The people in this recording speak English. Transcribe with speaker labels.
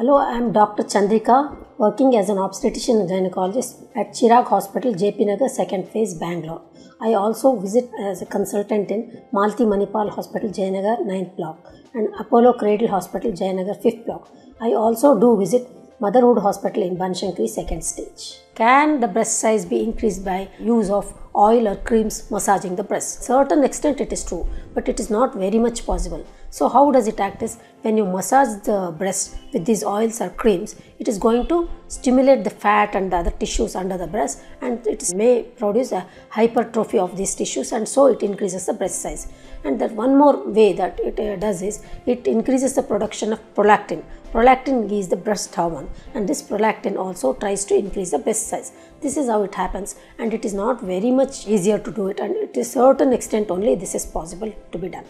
Speaker 1: Hello, I am Dr. Chandrika, working as an obstetrician and gynecologist at Chirag Hospital, JP Nagar, second phase, Bangalore. I also visit as a consultant in Malti Manipal Hospital, Jayanagar, 9th block, and Apollo Cradle Hospital, Jayanagar, 5th block. I also do visit Motherhood Hospital in Banshankari, second stage. Can the breast size be increased by use of oil or creams massaging the breast? Certain extent it is true, but it is not very much possible. So how does it act is when you massage the breast with these oils or creams, it is going to stimulate the fat and the other tissues under the breast and it may produce a hypertrophy of these tissues and so it increases the breast size. And that one more way that it uh, does is it increases the production of prolactin. Prolactin is the breast hormone and this prolactin also tries to increase the breast size. This is how it happens and it is not very much easier to do it and to a certain extent only this is possible to be done.